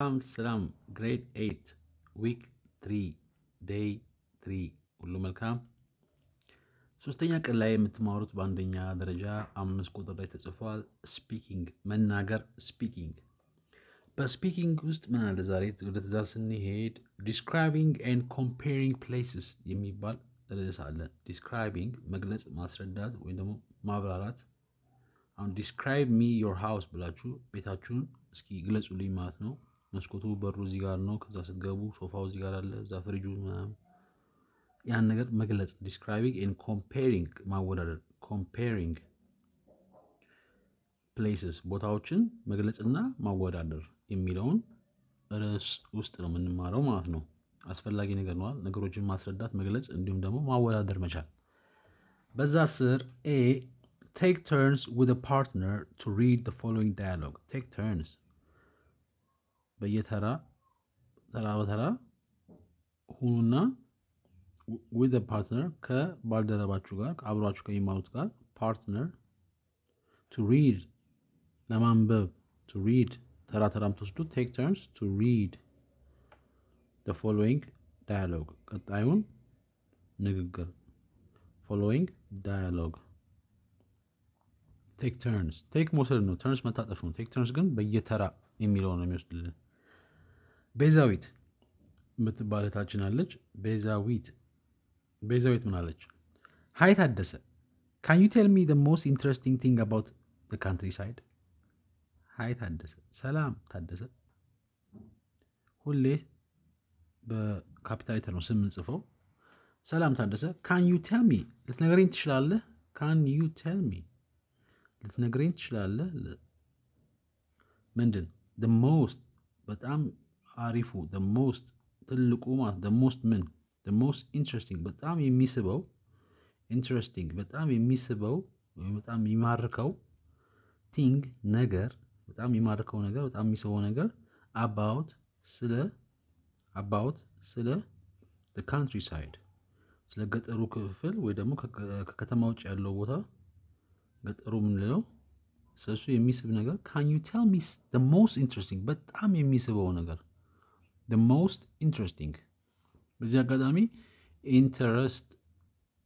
ሰላም ሰላም grade eight week three day three ሁሉ መልካም። ሶስተኛ ቀን ላይ የምትማሩት በአንደኛ ደረጃ አምስት ቁጥር ላይ ተጽፏል። speaking መናገር፣ speaking በ speaking ውስጥ ምን አለ ዛሬ ወደ ትእዛዝ ስንሄድ describing and comparing places የሚባል ርዕስ አለ። describing መግለጽ፣ ማስረዳት ወይም ደግሞ ማብራራት። አሁን describe me your house ብላችሁ ቤታችሁን እስኪ ግለጹልኝ ማለት ነው። መስኮቱ በሩ እዚህ ጋር ነው። ከዛ ስትገቡ ሶፋው እዚህ ጋር አለ። እዛ ፍሪጁ ምናምን ያን ነገር መግለጽ። describing and comparing ማወዳደር። comparing places ቦታዎችን መግለጽና ማወዳደር የሚለውን ርዕስ ውስጥ ነው የምንማረው ማለት ነው። አስፈላጊ ነገር ነዋል። ነገሮችን ማስረዳት፣ መግለጽ እንዲሁም ደግሞ ማወዳደር መቻል። በዛ ስር A take turns with partner to read following dialogue። take turns በየተራ ተራ በተራ ሁኑና with partner ከባልደረባችሁ ጋር አብሯችሁ ከሚማሩት ጋር partner to read ለማንበብ to read ተራ ተራ የምትወስዱት take turns to read the following dialogue ቀጣዩን ንግግር following dialogue take turns take መውሰድ ነው። turns መታጠፍ ነው። take turns ግን በየተራ የሚለው ነው የሚወስድልን። ቤዛዊት የምትባል እህታችን አለች። ቤዛዊት ቤዛዊት ምን አለች? Hi ታደሰ can you tell me the most interesting thing about the countryside። Hi ታደሰ፣ ሰላም ታደሰ። ሁሌ በ capital letter ነው ስም እንጽፈው። ሰላም ታደሰ can you tell me ልትነግረኝ ትችላለህ? can you tell me ልትነግረኝ ትችላለህ? ምንድን the most በጣም አሪፉ the most ትልቁ ማለት the most ምን? the most interesting በጣም የሚስበው interesting በጣም የሚስበው ወይም በጣም የሚማርከው thing ነገር በጣም የሚማርከው ነገር በጣም የሚስበው ነገር about ስለ about ስለ the countryside ስለ ገጠሩ ክፍል ወይ ደግሞ ከከተማ ውጭ ያለው ቦታ ገጠሩ የምንለው ስለሱ የሚስብ ነገር። can you tell me the most interesting በጣም የሚስበው ነገር the most interesting። በዚህ አጋጣሚ interest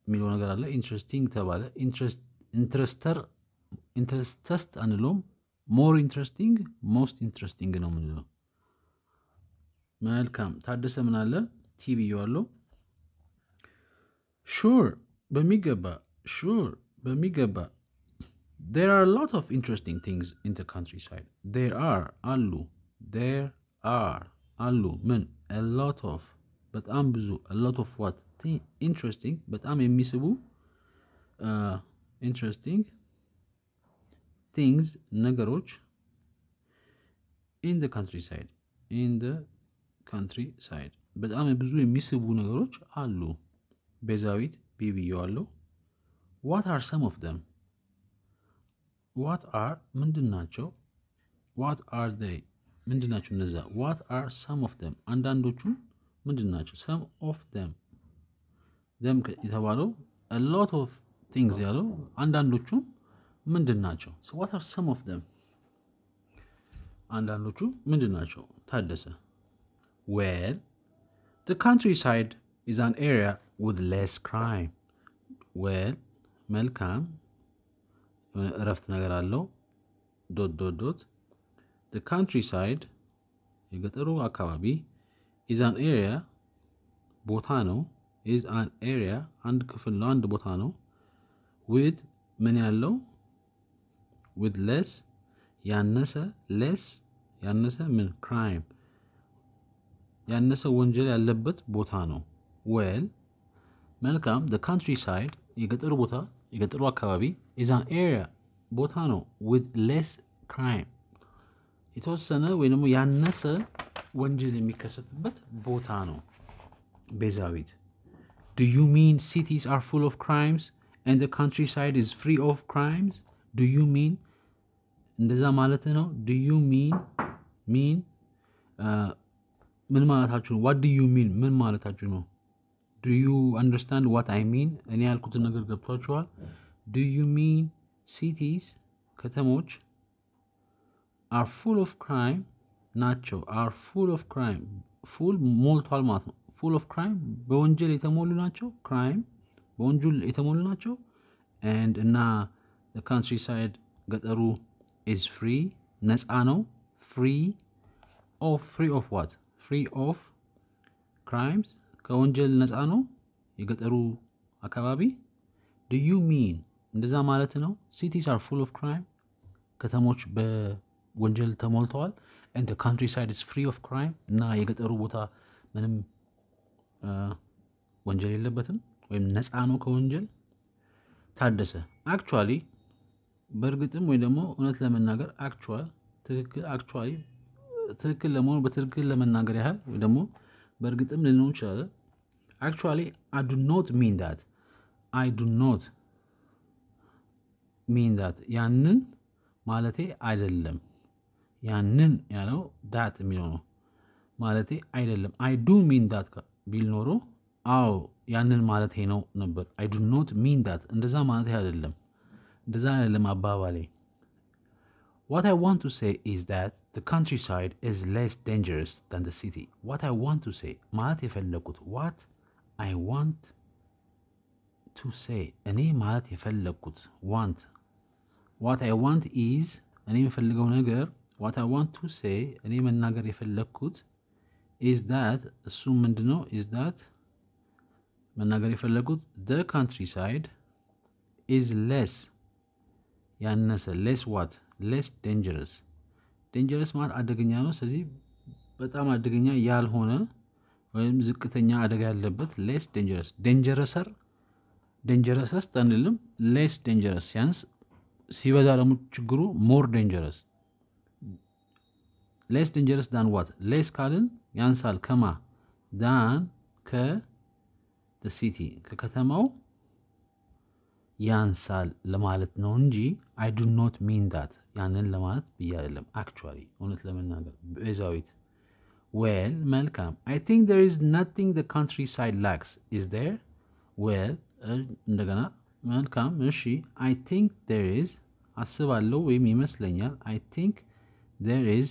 የሚለው ነገር አለ። interesting ተባለ። interester interestest አንለውም። more interesting most interesting ነው የምንለው። መልካም ታደሰ ምን አለ ቲ ብዬዋለሁ። sure በሚገባ sure በሚገባ There are a lot of interesting things in the countryside. There are አሉ there are አሉ ምን a lot of በጣም ብዙ a lot of what interesting በጣም የሚስቡ interesting things ነገሮች in the countryside in the countryside በጣም ብዙ የሚስቡ ነገሮች አሉ። ቤዛዊት ቢብየዋለሁ። What are some of them? ዋት አር ምንድን ናቸው? ዋት አር ዴይ ምንድን ናቸው እነዛ? what are some of them አንዳንዶቹ ምንድን ናቸው? some of them them የተባለው lot of things ያለው አንዳንዶቹ ምንድን ናቸው? what are some of them አንዳንዶቹ ምንድን ናቸው? ታደሰ well the countryside is an area with less crime well መልካም እረፍት ነገር አለው። dot dot dot the countryside የገጠሩ አካባቢ is an area ቦታ ነው። is an area አንድ ክፍል ነው፣ አንድ ቦታ ነው። with ምን ያለው with less ያነሰ less ያነሰ ምን crime ያነሰ ወንጀል ያለበት ቦታ ነው። well መልካም the countryside የገጠሩ ቦታ የገጠሩ አካባቢ is an area ቦታ ነው። with less crime የተወሰነ ወይ ደግሞ ያነሰ ወንጀል የሚከሰትበት ቦታ ነው። ቤዛዊት do you mean cities are full of crimes and countryside is free of crimes? do you mean እንደዛ ማለት ነው። do you mean mean ምን ማለታችሁ ነው? what do you mean ምን ማለታችሁ ነው? do you understand what I mean እኔ ያልኩትን ነገር ገብቷችኋል? do you mean cities ከተሞች are full of crime ናቸው are full of crime full ሞልቷል ማለት ነው full of crime በወንጀል የተሞሉ ናቸው crime በወንጀል የተሞሉ ናቸው and እና countryside ገጠሩ is free ነፃ ነው free of free of what free of crimes ከወንጀል ነፃ ነው የገጠሩ አካባቢ do you mean እንደዛ ማለት ነው cities are full of crime ከተሞች በወንጀል ተሞልተዋል። and countryside free of crime እና የገጠሩ ቦታ ምንም ወንጀል የለበትም ወይም ነፃ ነው ከወንጀል። ታደሰ actually በእርግጥም ወይ ደግሞ እውነት ለመናገር actual ትክክል actually ትክክል ለመሆኑ በትክክል ለመናገር ያህል ወይ ደግሞ በእርግጥም ልንሆን እንችላለን actually I do not mean that I do not mean that ያንን ማለቴ አይደለም ያንን ያለው that የሚለው ነው። ማለቴ አይደለም። I do mean that ቢል ኖሮ አዎ ያንን ማለቴ ነው ነበር። I do not mean that እንደዛ ማለቴ አይደለም። እንደዛ አይደለም አባባሌ። What I want to say is that the countryside is less dangerous than the city. What I want to say ማለት የፈለኩት what I want to say እኔ ማለት የፈለኩት want. What I want is እኔ የምፈልገው ነገር what I want to say እኔ መናገር የፈለግኩት is that እሱ ምንድነው? is that መናገር የፈለጉት the countryside is less ያነሰ less what less dangerous dangerous ማለት አደገኛ ነው። ስለዚህ በጣም አደገኛ ያልሆነ ወይም ዝቅተኛ አደጋ ያለበት less dangerous dangerouser dangerousest አንልም less dangerous ሲያንስ ሲበዛ ደግሞ ችግሩ more dangerous less dangerous than what less ካልን ያንሳል ከማ? than ከ city ከከተማው ያንሳል ለማለት ነው እንጂ I do not mean that ያንን ለማለት ብዬ አይደለም actually እውነት ለመናገር ቤዛዊት well መልካም። I think there is nothing the countryside lacks. Is there? well እንደገና መልካም። እሺ። I think there is አስባለሁ ወይም ይመስለኛል። I think there is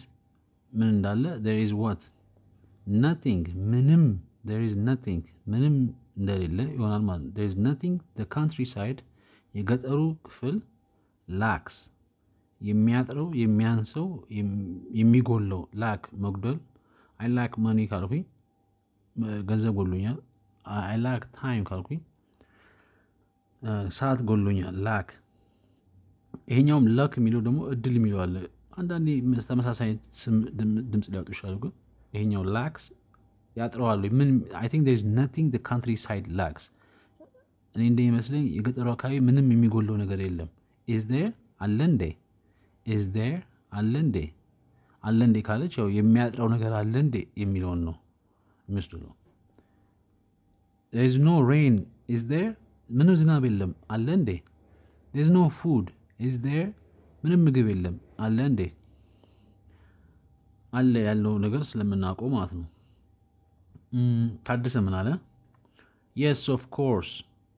ምን እንዳለ? There is what? Nothing. ምንም. There is nothing. ምንም እንደሌለ ይሆናል ማለት there is nothing. The countryside የገጠሩ ክፍል lacks የሚያጥረው የሚያንሰው የሚጎለው lack መጉደል። I lack money ካልኩኝ ገንዘብ ጎሎኛል I lack time ካልኩኝ ሰዓት ጎሎኛል lack ይሄኛውም luck የሚለው ደግሞ እድል የሚለው አለ አንዳንዴ ተመሳሳይ ድምፅ ሊያወጡ ይችላሉ ግን ይሄኛው lacks ያጥረዋሉ ምን is there countryside lacks እኔ እንደሚመስለኝ የገጠሩ አካባቢ ምንም የሚጎለው ነገር የለም። is there አለ እንዴ? is there አለ እንዴ? አለ እንዴ ካለች ያው የሚያጥረው ነገር አለ እንዴ የሚለውን ነው የሚወስዱ ነው is no rain is there ምንም ዝናብ የለም። አለ እንዴ? is no food is there ምንም ምግብ የለም አለ እንዴ አለ ያለው ነገር ስለምናውቀው ማለት ነው ታደሰ ምን አለ yes of course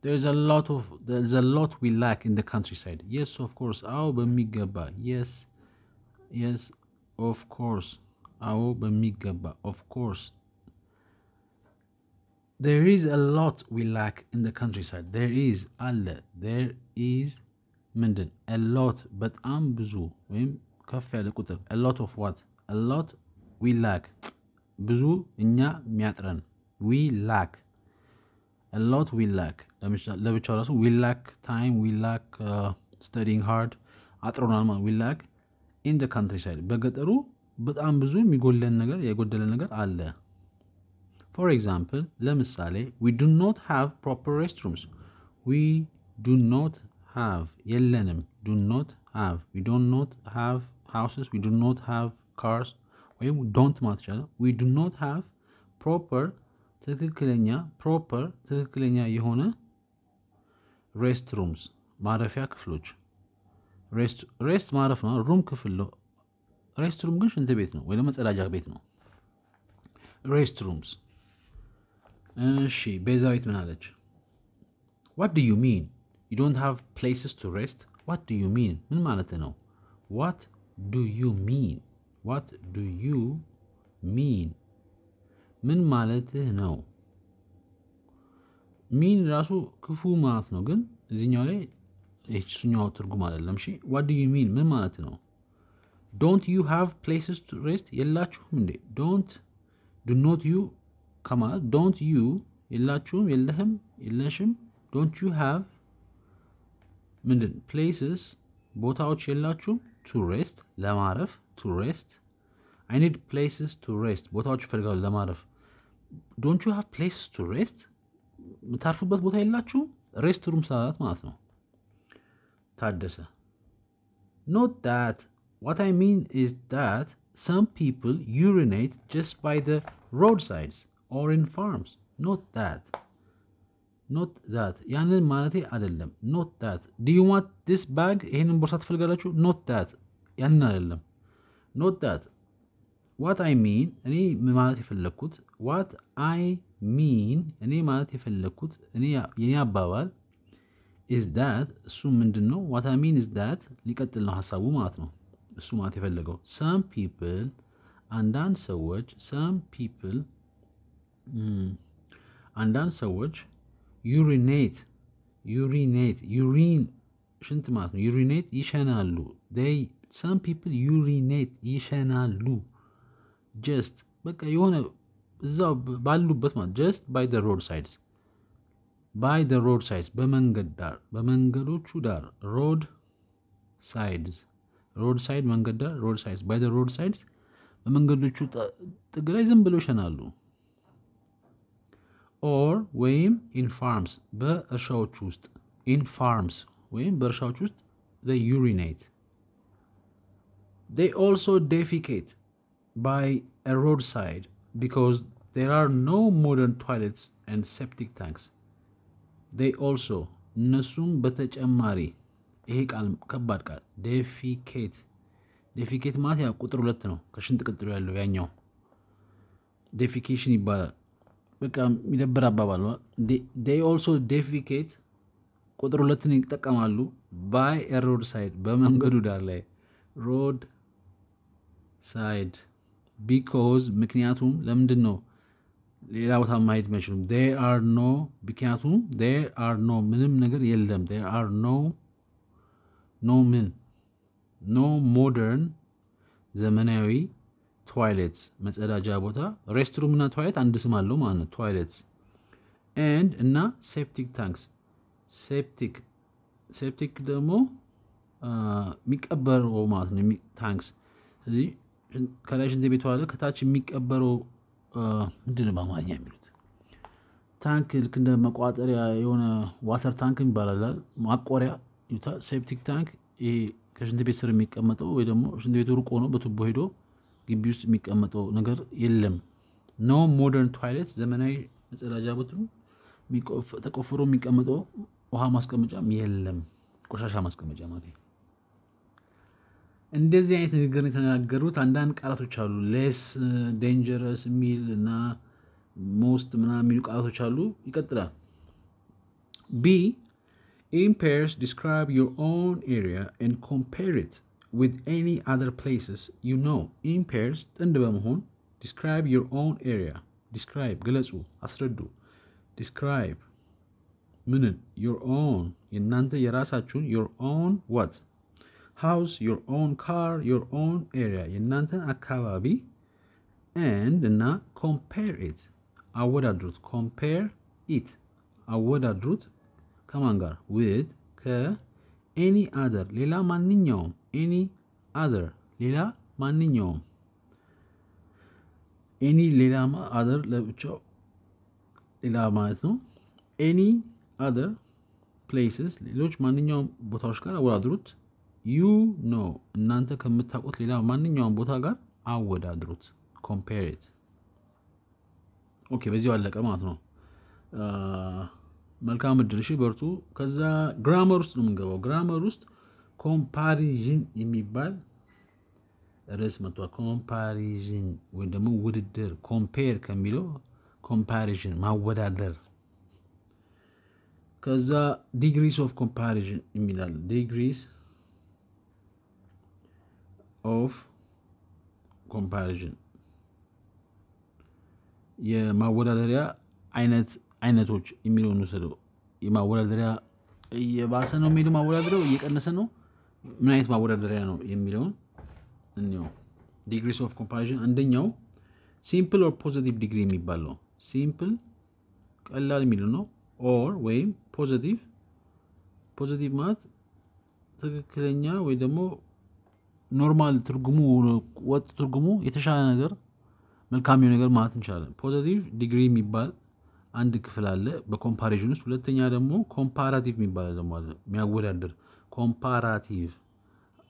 there's a lot of there's a lot we lack in the countryside yes of course አዎ በሚገባ yes yes of course አዎ በሚገባ of course there is a lot we lack in the countryside there is አለ there is ምንድን lot በጣም ብዙ ወይም ከፍ ያለ ቁጥር of what a lot we lack ብዙ እኛ የሚያጥረን lack a lot we lack ለብቻው ራሱ lack time we lack uh, studying hard አጥሮናል ማለት we lack in the countryside በገጠሩ በጣም ብዙ የሚጎለን ነገር የጎደለ ነገር አለ for example ለምሳሌ we do not have proper restrooms we do not have የለንም. Do not have. We do not have houses. We do not have cars. ወይም ዶንት ማለት ይቻላል። We do not have proper ትክክለኛ proper ትክክለኛ የሆነ rest rooms ማረፊያ ክፍሎች። rest ማረፍ ነው። room ክፍል ነው። rest room ግን ሽንት ቤት ነው። ወይ መጸዳጃ ቤት ነው። rest rooms እሺ ቤዛዊት ምን አለች? what do you mean you don't have places to rest what do you mean ምን ማለት ነው what do you mean what do you mean ምን ማለትህ ነው? mean ራሱ ክፉ ማለት ነው፣ ግን እዚህኛው ላይ እሱኛው ትርጉም አይደለም። እሺ what do you mean ምን ማለት ነው? don't you have places to rest የላችሁም እንዴ? don't do not you ከማለት don't you የላችሁም፣ የለህም፣ የለሽም። don't you have ምንድን places ቦታዎች የላችሁም? to rest ለማረፍ to rest I need places to rest ቦታዎች ይፈልጋሉ ለማረፍ don't you have places to rest የምታርፉበት ቦታ የላችሁም? rest room ስላላት ማለት ነው። ታደሰ not that what I mean is that some people urinate just by the roadsides or in farms not that not that ያንን ማለቴ አይደለም። not that do you want this bag ይህንን ቦርሳ ትፈልጋላችሁ? not that ያንን አይደለም። not that what I mean እኔ ማለት የፈለግኩት what I mean እኔ ማለት የፈለግኩት የኔ አባባል is that እሱ ምንድን ነው? what I mean is that ሊቀጥል ነው ሀሳቡ ማለት ነው። እሱ ማለት የፈለገው some people አንዳንድ ሰዎች some people አንዳንድ ሰዎች urinate urinate urine ሽንት ማለት ነው። urinate ይሸናሉ። some people urinate ይሸናሉ። just በቃ የሆነ እዛው ባሉበት ማለት just by the roadsides by the roadsides በመንገድ ዳር በመንገዶቹ ዳር roadsides roadside መንገድ ዳር roadsides by the roadsides በመንገዶቹ ጥግ ላይ ዝም ብለው ይሸናሉ። or ወይም in farms በእርሻዎች ውስጥ in farms ወይም በእርሻዎች ውስጥ urinate they also defecate by a roadside because there are no modern toilets and septic tanks. They also እነሱም በተጨማሪ ይሄ ቃል ከባድ ቃል defecate defecate ማለት ያ ቁጥር ሁለት ነው ከሽንት ቀጥሎ ያለው ያኛው defecation ይባላል በቃ የሚደብር አባባል ነው። they also defecate ቁጥር ሁለትን ይጠቀማሉ። by roadside በመንገዱ ዳር ላይ roadside because ምክንያቱም ለምንድን ነው ሌላ ቦታ መሄድ አይችሉም? there are no ምክንያቱም there are no ምንም ነገር የለም። there are no no ምን no modern ዘመናዊ toilets መጸዳጃ ቦታ restroom እና toilet አንድ ስም አለው ማለት ነው። toilets and እና septic tanks septic septic ደግሞ የሚቀበረው ማለት ነው tanks። ስለዚህ ከላይ ሽንት ቤቱ አለ፣ ከታች የሚቀበረው ምንድን ነው በአማርኛ የሚሉት tank፣ ልክ እንደ መቋጠሪያ የሆነ water tank ይባላል፣ ማቆሪያ septic tank። ይሄ ከሽንት ቤት ስር የሚቀመጠው ወይ ደግሞ ሽንት ቤቱ ሩቅ ሆኖ በቱቦ ሄዶ ግቢ ውስጥ የሚቀመጠው ነገር የለም። no modern toilet ዘመናዊ መጸዳጃ ቦታ ተቆፍሮ የሚቀመጠው ውሃ ማስቀመጫም የለም፣ ቆሻሻ ማስቀመጫ ማለት እንደዚህ አይነት ንግግር የተናገሩት አንዳንድ ቃላቶች አሉ። less dangerous የሚል እና most ምናምን የሚሉ ቃላቶች አሉ። ይቀጥላል። B in pairs describe your own area and compare it with any other places you know in pairs ጥንድ በመሆን describe your own area describe ግለጹ አስረዱ describe ምንን your own የእናንተ የራሳችሁን your own what house your own car your own area የእናንተን አካባቢ and እና compare it አወዳድሩት compare it አወዳድሩት ከማን ጋር with ከ ኤኒ አደር ሌላ ማንኛውም ኤኒ አደር ሌላ ማንኛውም any ሌላ other ለብቻው ሌላ ማለት ነው። any other places ሌሎች ማንኛውም ቦታዎች ጋር አወዳድሩት። you know እናንተ ከምታውቁት ሌላ ማንኛውም ቦታ ጋር አወዳድሩት። compare it። okay፣ በዚሁ አለቀ ማለት ነው። መልካም እድል። እሺ በርቱ። ከዛ grammar ውስጥ ነው የምንገባው። grammar ውስጥ comparison የሚባል ርዕስ መጥቷል። comparison ወይም ደግሞ ውድድር፣ compare ከሚለው comparison ማወዳደር። ከዛ degrees of comparison የሚባል degrees of comparison የማወዳደሪያ አይነት አይነቶች የሚለውን ውሰደው። የማወዳደሪያ እየባሰ ነው የሚሄደው ማወዳደሪያው እየቀነሰ ነው። ምን አይነት ማወዳደሪያ ነው የሚለውን እንየው። degrees of comparison አንደኛው simple or positive degree የሚባል ነው። simple ቀላል የሚለው ነው። or ወይም positive positive ማለት ትክክለኛ ወይ ደግሞ normal ትርጉሙ ወጥ ትርጉሙ የተሻለ ነገር መልካም ነገር ማለት እንችላለን። positive degree የሚባል አንድ ክፍል አለ በ comparison ውስጥ። ሁለተኛ ደግሞ comparative የሚባል ደግሞ አለ የሚያወዳድር comparative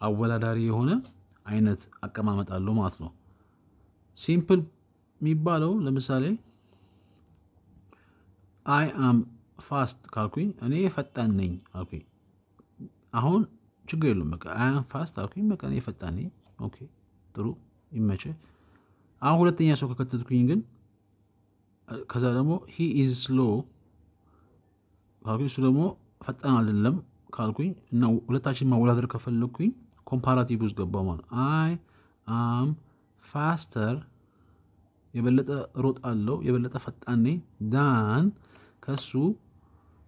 አወዳዳሪ የሆነ አይነት አቀማመጥ አለው ማለት ነው። simple የሚባለው ለምሳሌ I am fast ካልኩኝ እኔ ፈጣን ነኝ አልኩኝ። አሁን ችግር የለውም በቃ I am fast አልኩኝ በቃ እኔ ፈጣን ነኝ። okay ጥሩ ይመቸ። አሁን ሁለተኛ ሰው ከከተትኩኝ ግን ከዛ ደግሞ he is slow ካልኩኝ እሱ ደግሞ ፈጣን አይደለም ካልኩኝ እና ሁለታችን ማወዳደር ከፈለግኩኝ comparative ውስጥ ገባው ማለት I am faster የበለጠ ሮጥ አለው የበለጠ ነኝ than ከሱ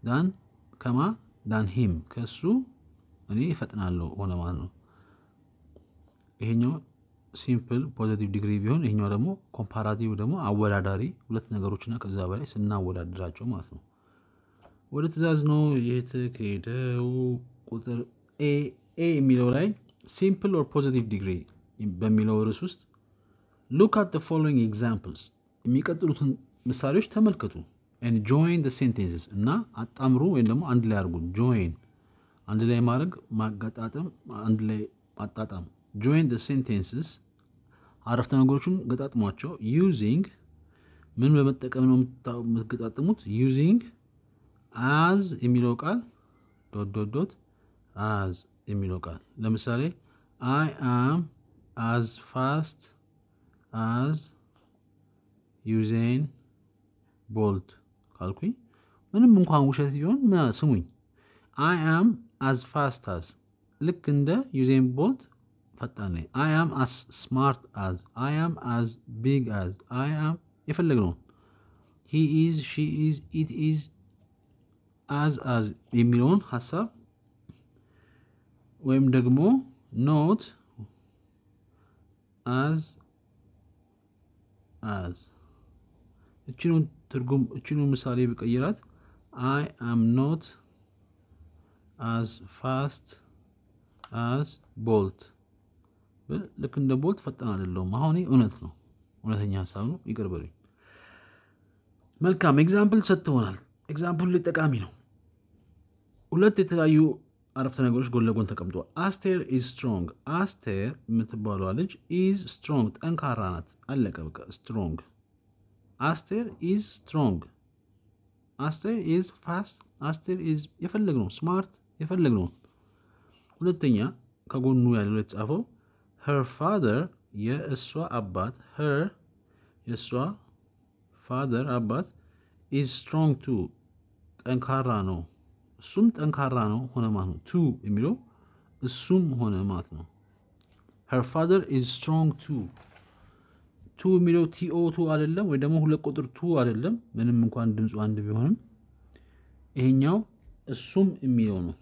than ከማ than him ከሱ እኔ እፈጥናለሁ ሆነ ማለት ነው። ይሄኛው simple positive degree ቢሆን ይሄኛው ደግሞ comparative ደግሞ አወዳዳሪ ሁለት ነገሮችና ከዛ በላይ ስናወዳድራቸው ማለት ነው። ወደ ትእዛዝ ነው የተካሄደው። ቁጥር A A የሚለው ላይ simple or positive degree በሚለው ርዕስ ውስጥ look at following examples የሚቀጥሉትን ምሳሌዎች ተመልከቱ። join sentences እና አጣምሩ ወይም ደግሞ አንድ ላይ አድርጉ። join አንድ ላይ ማድረግ ማገጣጠም፣ አንድ ላይ ማጣጣም። join sentences አረፍተ ነገሮቹን ገጣጥሟቸው። using ምን በመጠቀም ነው የምትገጣጥሙት? using as የሚለው ቃል dot dot dot as የሚለው ቃል ለምሳሌ I am as fast as ዩዜን ቦልት ካልኩኝ ምንም እንኳን ውሸት ቢሆን ስሙኝ። I am as fast as ልክ እንደ ዩዜን ቦልት ፈጣን ነኝ። I am as smart as I am as big as I am የፈለግነውን he is she is it is as as የሚለውን ሀሳብ ወይም ደግሞ not as as እችኑ ትርጉም እችኑ ምሳሌ በቀይራት I am not as fast as ቦልት ልክ እንደ ቦልት ፈጣን አይደለሁም። አሁን እውነት ነው፣ እውነተኛ ሀሳብ ነው። ይቅር በሉኝ። መልካም example ሰጥተውናል። example ላይ ጠቃሚ ነው። ሁለት የተለያዩ አረፍተ ነገሮች ጎን ለጎን ተቀምጠዋል። አስቴር is strong። አስቴር የምትባለዋ ልጅ is strong ጠንካራ ናት። አለቀ በቃ strong። አስቴር is strong። አስቴር is fast። አስቴር is የፈለግነው smart የፈለግነው። ሁለተኛ ከጎኑ ያለው የተጻፈው her father የእሷ አባት her የእሷ father አባት is strong too ጠንካራ ነው እሱም ጠንካራ ነው ሆነ ማለት ነው። too የሚለው እሱም ሆነ ማለት ነው። her father is strong too too የሚለው T O to አይደለም፣ ወይ ደግሞ ሁለት ቁጥር two አይደለም። ምንም እንኳን ድምፁ አንድ ቢሆንም ይሄኛው እሱም የሚለው ነው።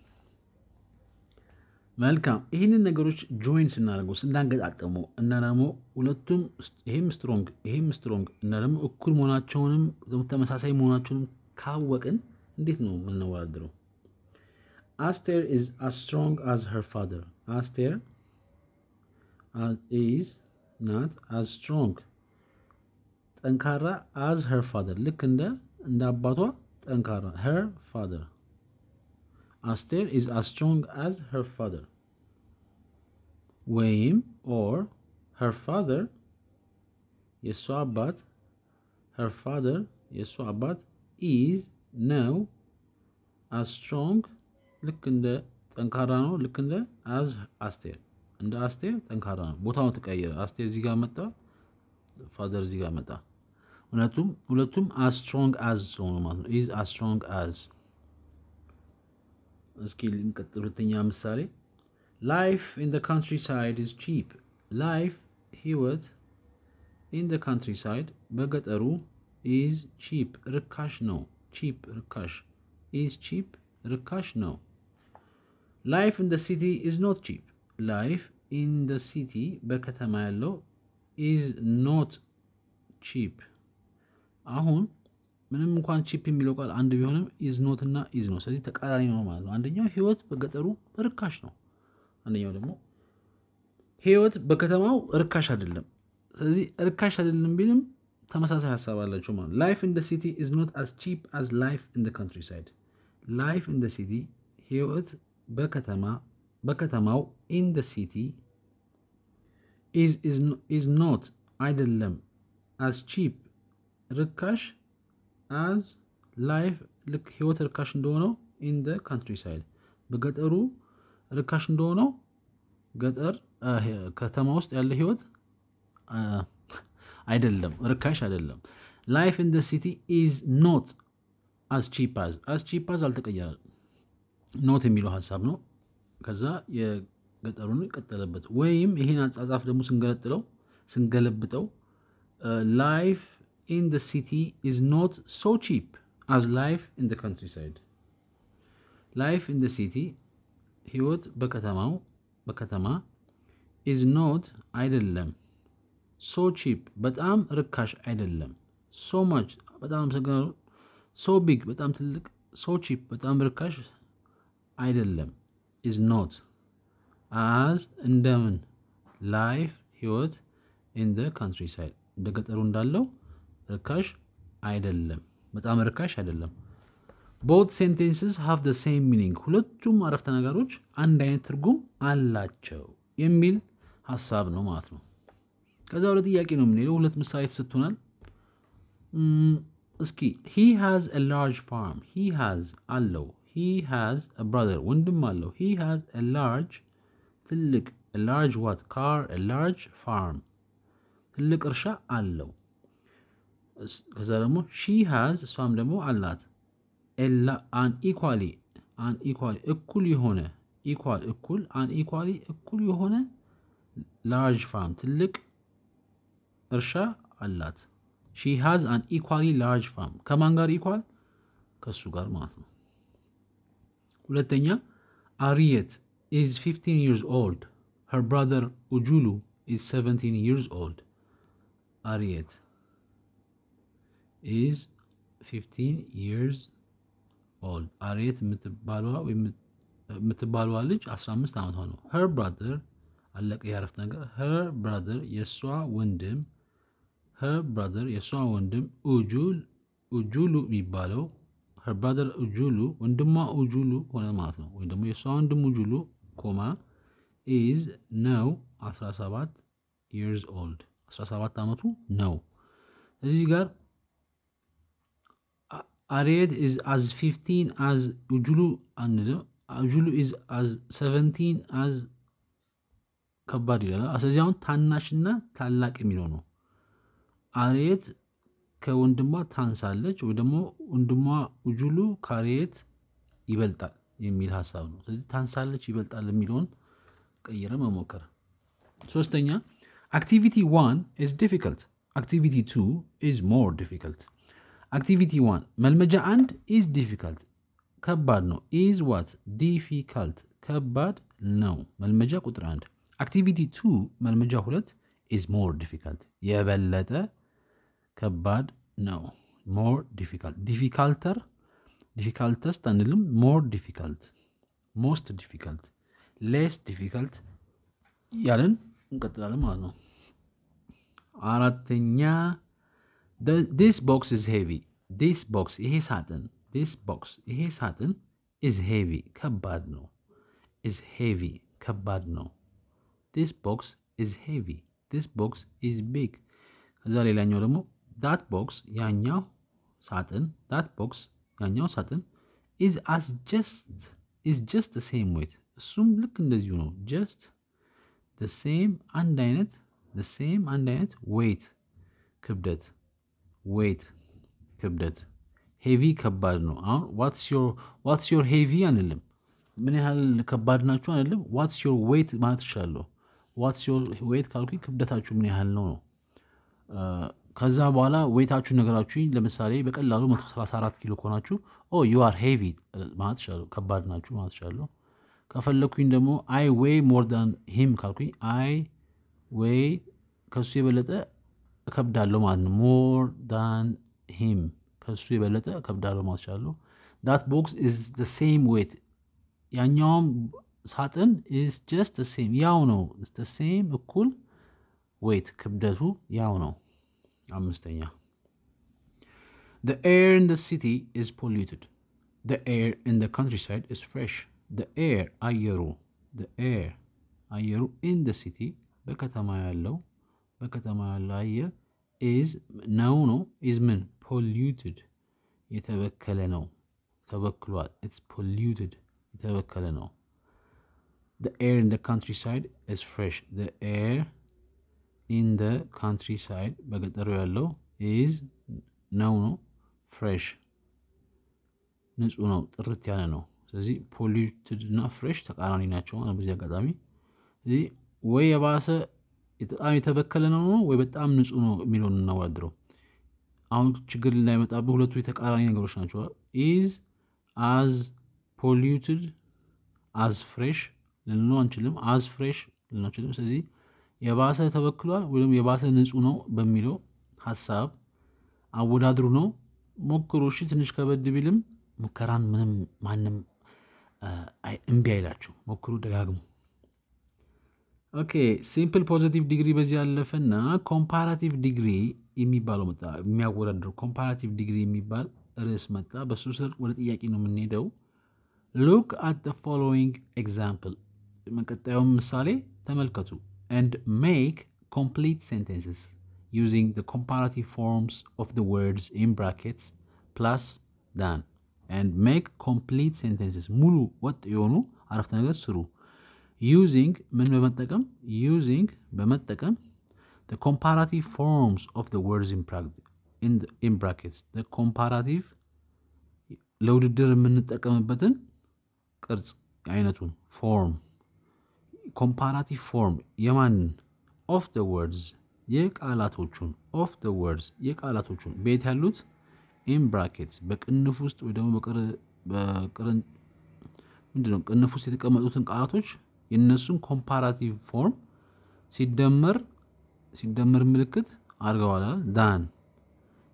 መልካም ይህንን ነገሮች join ስናደርገው ስናገጣጠመው እና ደግሞ ሁለቱም ይሄም strong ይሄም strong እና ደግሞ እኩል መሆናቸውንም ተመሳሳይ መሆናቸውንም ካወቅን እንዴት ነው የምናወዳድረው? አስቴር is as strong as her father። አስቴር is ናት as strong ጠንካራ as her father ልክ እንደ እንደ አባቷ ጠንካራ her father አስቴር is as strong as her father ወይም or her father የእሷ አባት her father የእሷ አባት is ነው as strong ልክ እንደ ጠንካራ ነው። ልክ እንደ as አስቴር እንደ አስቴር ጠንካራ ነው። ቦታውን ተቀየረ። አስቴር እዚህ ጋር መጣ፣ father እዚህ ጋር መጣ። ሁለቱም ሁለቱም as strong as ስለሆኑ ማለት ነው። is as strong as። እስኪ ልንቀጥል። ሁለተኛ ምሳሌ life in the countryside is cheap። life ህይወት in the countryside በገጠሩ is cheap ርካሽ ነው። cheap ርካሽ is cheap ርካሽ ነው። life in city is not cheap life in city በከተማ ያለው is not cheap አሁን ምንም እንኳን cheap የሚለው ቃል አንድ ቢሆንም is not እና is ነው። ስለዚህ ተቃራኒ ነው ማለት ነው። አንደኛው ህይወት በገጠሩ ርካሽ ነው። አንደኛው ደግሞ ህይወት በከተማው ርካሽ አይደለም። ስለዚህ ርካሽ አይደለም ቢልም ተመሳሳይ ሀሳብ አላቸው ማለት life in city is not as cheap as life in countryside life in city ህይወት በከተማ በከተማው in the city is not አይደለም as cheap ርካሽ as life ልክ ህይወት ርካሽ እንደሆነው in the countryside በገጠሩ ርካሽ እንደሆነው ገጠር ከተማ ውስጥ ያለ ህይወት አይደለም፣ ርካሽ አይደለም። life in the city is not as cheap as as cheap as አልተቀየረም። not የሚለው ሀሳብ ነው። ከዛ የገጠሩን ቀጠለበት። ወይም ይህን አጻጻፍ ደግሞ ስንገለጥለው ስንገለብጠው life in the city is not so cheap as life in the country life in the city ህይወት በከተማው በከተማ is not አይደለም so cheap በጣም ርካሽ አይደለም so much በጣም so big በጣም ትልቅ so cheap በጣም ርካሽ አይደለም is not as እንደምን life ህይወት in the countryside እንደ ገጠሩ እንዳለው ርካሽ አይደለም በጣም ርካሽ አይደለም both sentences have the same meaning ሁለቱም አረፍተ ነገሮች አንድ አይነት ትርጉም አላቸው የሚል ሀሳብ ነው ማለት ነው። ከዛ ወደ ጥያቄ ነው የምንሄደው። ሁለት ምሳሌ ተሰጥቶናል። እስኪ he has large farm he has አለው he has brother ወንድም አለው he has large ትልቅ large what car large farm ትልቅ እርሻ አለው። ከዛ ደግሞ she has እሷም ደግሞ አላት an equally an equally እኩል የሆነ equal እኩል an equally እኩል የሆነ large farm ትልቅ እርሻ አላት። she has an equally large farm ከማን ጋር equal? ከሱ ጋር ማለት ነው። ሁለተኛ አሪየት is 15 years old Her brother ኡጁሉ is 17 years old አሪየት is 15 years old አሪየት የምትባለዋ ልጅ 15 ዓመቷ ነው። Her brother አለቀ አረፍተ ነገር። Her brother የእሷ ወንድም Her brother የእሷ ወንድም ኡጁሉ የሚባለው brother ኡጁሉ ወንድሟ ኡጁሉ ሆነ ማለት ነው። ወይም ደግሞ የእሷ ወንድም ኡጁሉ comma is ነው 17 years old 17 ዓመቱ ነው። እዚህ ጋር አሪየት is as 15 as ኡጁሉ አንልም። ኡጁሉ is as 17 as ከባድ ይላል። ስለዚህ አሁን ታናሽና ታላቅ የሚለው ነው። አሪየት ከወንድሟ ታንሳለች ወይ ደግሞ ወንድሟ ኡጁሉ ከአሪየት ይበልጣል የሚል ሀሳብ ነው። ስለዚህ ታንሳለች፣ ይበልጣል የሚለውን ቀይሮ መሞከር። ሶስተኛ activity one is difficult፣ activity two is more difficult። activity one መልመጃ አንድ is difficult ከባድ ነው። is what difficult ከባድ ነው። መልመጃ ቁጥር አንድ activity two መልመጃ ሁለት is more difficult የበለጠ ከባድ ነው። more difficult difficulter difficultest አንልም። more difficult most difficult less difficult ያለን እንቀጥላለን ማለት ነው። አራተኛ This box is heavy this box ይሄ ሳጥን this box ይሄ ሳጥን is heavy ከባድ ነው። is heavy ከባድ ነው። This box is heavy this box is big። ከዛ ሌላኛው ደግሞ that box ያኛው ሳጥን that box ያኛው ሳጥን is as just is just same weight እሱም ልክ እንደዚሁ ነው። just same አንድ አይነት same አንድ አይነት weight ክብደት weight ክብደት heavy ከባድ ነው። አሁን what's your heavy አንልም። ምን ያህል ከባድ ናችሁ አንልም። what's your weight ማለት እችላለሁ። what's your weight ካልኩ ክብደታችሁ ምን ያህል ነው ነው። ከዛ በኋላ weight ኣችሁን ነገራችሁኝ። ለምሳሌ በቀላሉ 134 ኪሎ ከሆናችሁ you are heavy ማለት ይችላሉ፣ ከባድ ናችሁ ማለት ይችላሉ። ከፈለግኩኝ ደግሞ I weigh more than him ካልኩኝ I weigh ከሱ የበለጠ እከብዳለሁ ማለት ነው። more than him ከሱ የበለጠ እከብዳለሁ ማለት ይችላሉ። That box is the same weight ያኛውም ሳጥን is just same ያው ነው። same እኩል weight ክብደቱ ያው ነው። አምስተኛ The air in the city is polluted. The air in the countryside is fresh. The air አየሩ the air አየሩ in the city በከተማ ያለው በከተማ ያለው አየር is ነው ነው is ምን polluted የተበከለ ነው ተበክሏል። it's polluted የተበከለ ነው። The air in the countryside is fresh. The air in the countryside በገጠሩ ያለው is ነው ነው ፍሬሽ ንጹህ ነው ጥርት ያለ ነው። ስለዚህ polluted እና fresh ተቃራኒ ናቸው ማለት በዚህ አጋጣሚ ስለዚህ ወይ የባሰ በጣም የተበከለ ነው ወይ በጣም ንጹህ ነው የሚለውን እናወዳድረው። አሁን ችግር እንዳይመጣብህ ሁለቱ የተቃራኒ ነገሮች ናቸው። is as polluted as fresh ልንለው አንችልም። as fresh ልንለው አንችልም። ስለዚህ የባሰ ተበክሏል ወይም የባሰ ንጹህ ነው በሚለው ሀሳብ አወዳድሩ ነው። ሞክሩ። እሺ ትንሽ ከበድ ቢልም ሙከራን ምንም ማንም እምቢ አይላችሁ። ሞክሩ፣ ደጋግሙ። Okay simple positive degree በዚህ ያለፈና comparative degree የሚባለው መጣ። የሚያወዳድረው comparative degree የሚባል ርዕስ መጣ። በሱ ስር ወደ ጥያቄ ነው የምንሄደው። Look at following example ቀጣዩን ምሳሌ ተመልከቱ። and make complete sentences using the comparative forms of the words in brackets plus than and make complete sentences ሙሉ ወጥ የሆኑ አረፍተ ነገር ስሩ using ምን በመጠቀም using በመጠቀም the comparative forms of the words in, in, the, in brackets the comparative ለውድድር የምንጠቀምበትን ቅርጽ አይነቱን ፎርም ኮምፓራቲቭ ፎርም የማንን of the words የቃላቶቹን of the words የቃላቶቹን ቤት ያሉት in brackets በቅንፍ ውስጥ ወይ ደግሞ ምንድነው ቅንፍ ውስጥ የተቀመጡትን ቃላቶች የእነሱን comparative form ሲደመር ሲደመር ምልክት አድርገዋላል። than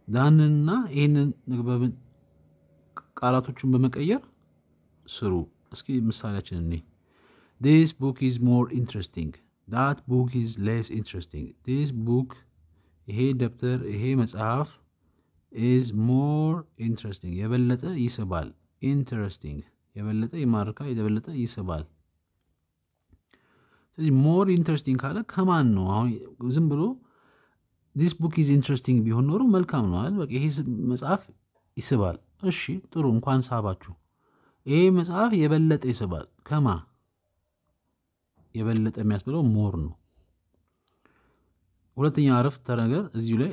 than ንና ይህንን ንግበብን ቃላቶቹን በመቀየር ስሩ። እስኪ ምሳሌያችን እኔ This book is more interesting. That book is less interesting. This book ይሄ ደብተር ይሄ መጽሐፍ is more interesting የበለጠ ይስባል። interesting የበለጠ ይማርካል፣ የበለጠ ይስባል። ስለዚህ more interesting ካለ ከማን ነው? አሁን ዝም ብሎ this book is interesting ቢሆን ኖሮ መልካም ነው? በቃ ይሄ መጽሐፍ ይስባል። እሺ ጥሩ፣ እንኳን ሳባችሁ። ይሄ መጽሐፍ የበለጠ ይስባል ከማን የበለጠ የሚያስብለው more ነው። ሁለተኛ አረፍተ ነገር እዚሁ ላይ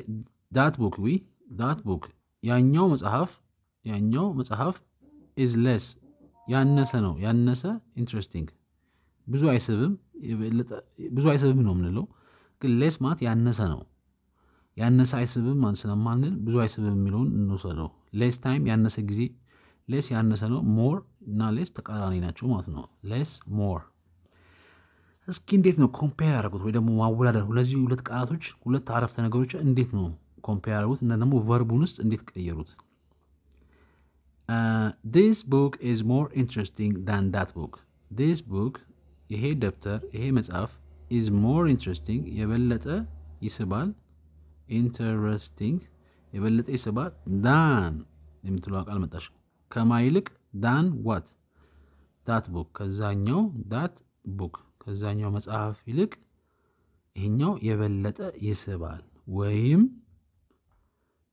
that book ዊ that book ያኛው መጽሐፍ ያኛው መጽሐፍ is less ያነሰ ነው ያነሰ interesting ብዙ አይስብም ብዙ አይስብም ነው የምንለው፣ ግን less ማለት ያነሰ ነው። ያነሰ አይስብም ስለማንል ብዙ አይስብም የሚለውን እንውሰደው። less time ያነሰ ጊዜ፣ less ያነሰ ነው። more እና less ተቃራኒ ናቸው ማለት ነው። less more እስኪ እንዴት ነው compare ያደረጉት ወይ ደግሞ ማወዳደር እነዚህ ሁለት ቃላቶች ሁለት አረፍተ ነገሮች እንዴት ነው compare ያደረጉት እና ደግሞ verb ኡን ውስጥ እንዴት ቀየሩት? This book is more interesting than that book this book ይሄ ደብተር ይሄ መጽሐፍ is more interesting የበለጠ ይስባል። interesting የበለጠ ይስባል። than የምትለዋ ቃል መጣች ከማን ይልቅ than what that book ከዛኛው that book ከዛኛው መጽሐፍ ይልቅ ይሄኛው የበለጠ ይስባል። ወይም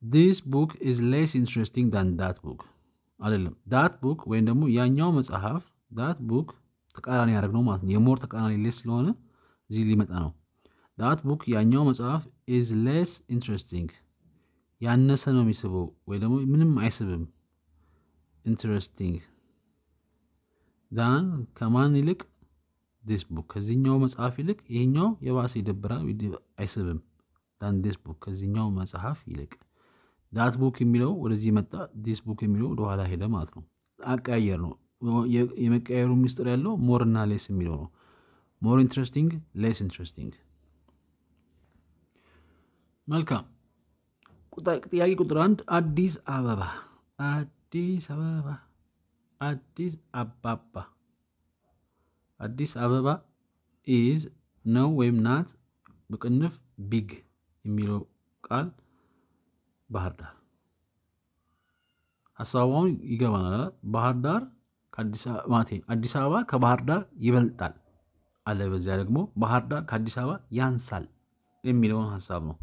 This book is less interesting than that book አይደለም። That book ወይም ደግሞ ያኛው መጽሐፍ that book ተቃራኒ ያደረግ ነው ማለት ነው። የ more ተቃራኒ less ስለሆነ እዚህ ሊመጣ ነው። That book ያኛው መጽሐፍ is less interesting ያነሰ ነው የሚስበው ወይ ደግሞ ምንም አይስብም። Interesting than ከማን ይልቅ this book ከዚህኛው መጽሐፍ ይልቅ ይሄኛው የባሰ ይደብራል፣ አይስብም። Than this book ከዚህኛው መጽሐፍ ይልቅ that book የሚለው ወደዚህ መጣ፣ this book የሚለው ወደኋላ ሄደ ማለት ነው። አቀያየር ነው። የመቀያየሩ ሚስጥር ያለው more እና less የሚለው ነው። More interesting፣ less interesting። መልካም ጥያቄ ቁጥር አንድ አዲስ አበባ አዲስ አበባ አዲስ አበባ አዲስ አበባ is ነው ወይም ናት በቅንፍ big የሚለው ቃል ባህር ዳር ሀሳቧን ይገባናል። ባህር ዳር አዲስ አበባ ከባህር ዳር ይበልጣል አለ። በዚያ ደግሞ ባህር ዳር ከአዲስ አበባ ያንሳል የሚለውን ሀሳብ ነው።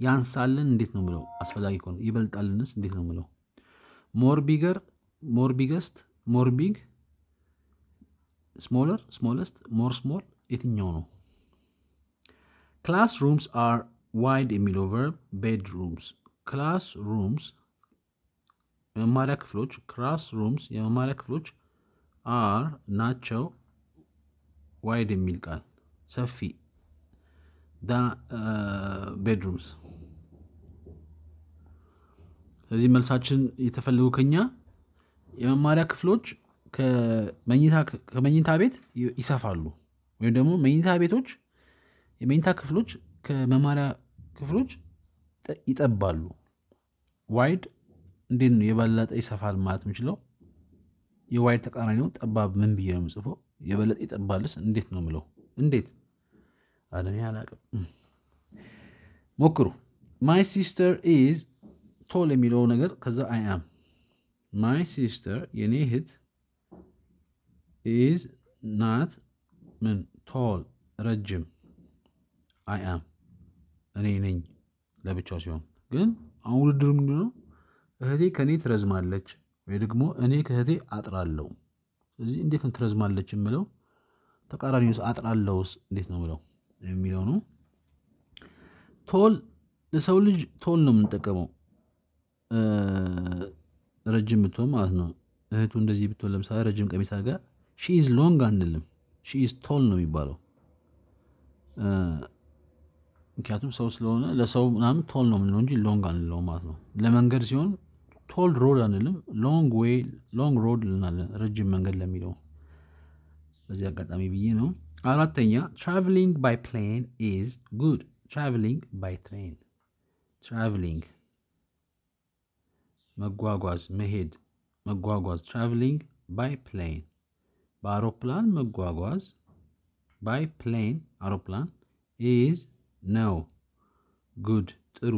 ያንሳልን እንዴት ነው ምለው? አስፈላጊ ከሆነ ይበልጣልንስ እንዴት ነው ምለው? More bigger፣ More biggest፣ more big፣ smaller፣ smallest፣ more small የትኛው ነው? Classrooms are wide የሚለው verb bedrooms classrooms የመማሪያ ክፍሎች classrooms የመማሪያ ክፍሎች are ናቸው። Wide የሚል ቃል ሰፊ bedrooms። ስለዚህ መልሳችን የተፈለጉ ከኛ የመማሪያ ክፍሎች ከመኝታ ቤት ይሰፋሉ ወይም ደግሞ መኝታ ቤቶች የመኝታ ክፍሎች ከመማሪያ ክፍሎች ይጠባሉ። Wide እንዴት ነው የበለጠ ይሰፋል ማለት የምችለው? የ wide ተቃራኒ ነው። ጠባብ ምን ብዬ ነው የምጽፈው? የበለጠ ይጠባልስ እንዴት ነው ምለው? እንዴት አለ እኔ አላቅም። ሞክሩ። My sister is tall የሚለው ነገር ከዛ I am my sister የኔ እህት is ናት ምን tall ረጅም I am እኔ ነኝ ለብቻው ሲሆን ግን አሁን ውድድሩ ምንድን ነው? እህቴ ከእኔ ትረዝማለች ወይ ደግሞ እኔ ከእህቴ አጥራለሁ። ስለዚህ እንዴት ነው ትረዝማለች የምለው? ተቃራኒውስ አጥራለሁስ እንዴት ነው ምለው የሚለው ነው። Tall ለሰው ልጅ tall ነው የምንጠቀመው ረጅም ብትሆን ማለት ነው። እህቱ እንደዚህ ብትሆን ለምሳሌ ረጅም ቀሚስ አድርጋ she is long አንልም፣ she is tall ነው የሚባለው። ምክንያቱም ሰው ስለሆነ ለሰው ምናምን tall ነው የምንለው እንጂ long አንለው ማለት ነው። ለመንገድ ሲሆን tall road አንልም፣ long way Long road ልናለን፣ ረጅም መንገድ ለሚለው በዚህ አጋጣሚ ብዬ ነው። አራተኛ Traveling by plane is good። Traveling by train traveling መጓጓዝ፣ መሄድ፣ መጓጓዝ። Traveling by plane በአውሮፕላን መጓጓዝ። By plane አውሮፕላን is ነው good ጥሩ።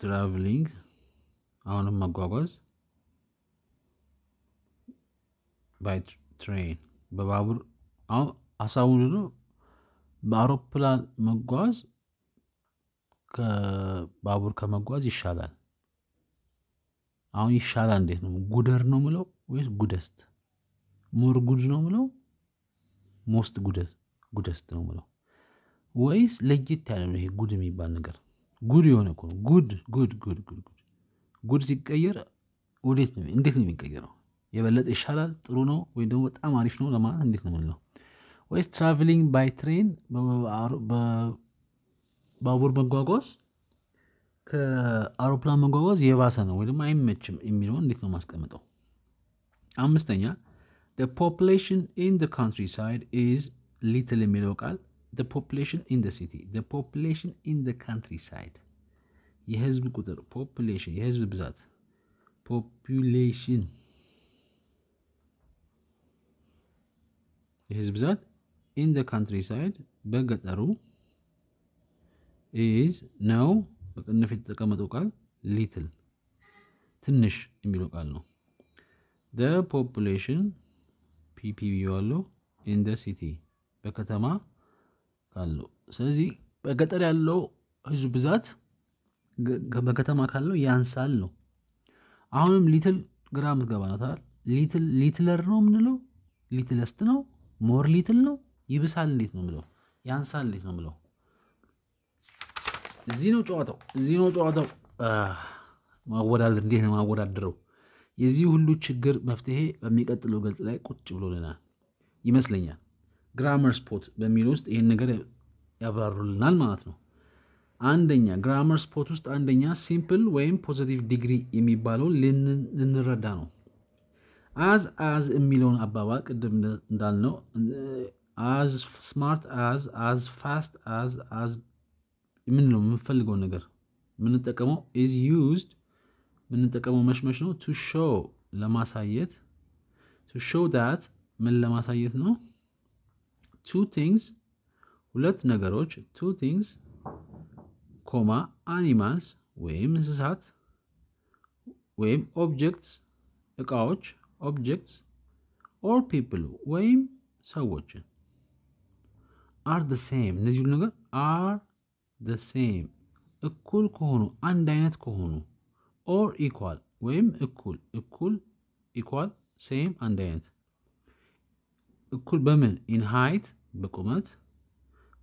Traveling አሁንም መጓጓዝ by train በባቡር አሁን ሀሳቡ ነው። በአውሮፕላን መጓዝ ከባቡር ከመጓዝ ይሻላል። አሁን ይሻላል እንዴት ነው? gooder ነው ምለው ወይስ goodest? More good ነው ምለው most goodest ነው ምለው ወይስ ለየት ያለ ነው? ይሄ good የሚባል ነገር ጉድ የሆነ እኮ good good good good good good ሲቀየር ወዴት ነው? እንዴት ነው የሚቀየረው? የበለጠ ይሻላል፣ ጥሩ ነው ወይም ደግሞ በጣም አሪፍ ነው ለማለት እንዴት ነው ምንለው? ወይስ traveling by train ባቡር መጓጓዝ ከአውሮፕላን መጓጓዝ የባሰ ነው ወይ ደግሞ አይመችም የሚለውን እንዴት ነው ማስቀምጠው? አምስተኛ Population in countryside is little የሚለው ቃል population in city population in countryside የህዝብ ቁጥር population የህዝብ ብዛት population የህዝብ ብዛት in countryside በገጠሩ is ነው በቅንፍ የተቀመጠው ቃል little ትንሽ የሚለው ቃል ነው። Population ፒፒ ያለው in city በከተማ ካለው. ስለዚህ በገጠር ያለው ህዝብ ብዛት በከተማ ካለው ያንሳል ነው። አሁንም little ግራ ምትገባ ናታል። Littler ነው የምንለው? Littlest ነው? More little ነው? ይብሳል እንዴት ነው ምለው ያንሳል እንዴት ነው ምለው እዚህ ነው ጨዋታው እዚህ ነው ጨዋታው። ማወዳደር እንዴት ነው ማወዳደረው የዚህ ሁሉ ችግር መፍትሄ በሚቀጥለው ገጽ ላይ ቁጭ ብሎልናል ይመስለኛል grammar spot በሚል ውስጥ ይህን ነገር ያብራሩልናል ማለት ነው። አንደኛ grammar spot ውስጥ አንደኛ simple ወይም positive degree የሚባለውን ልንረዳ ነው። as as የሚለውን አባባል ቅድም እንዳልነው as smart as as fast as as የምንለው የምንፈልገው ነገር የምንጠቀመው is used የምንጠቀመው መሽመሽ ነው። to show ለማሳየት to show that ምን ለማሳየት ነው? two things ሁለት ነገሮች two things comma animals ወይም እንስሳት ወይም objects እቃዎች objects or people ወይም ሰዎችን are the same እነዚህ ሁሉ ነገር are the same እኩል ከሆኑ አንድ አይነት ከሆኑ or equal ወይም እኩል እኩል equal same አንድ አይነት እኩል በምን in height በቁመት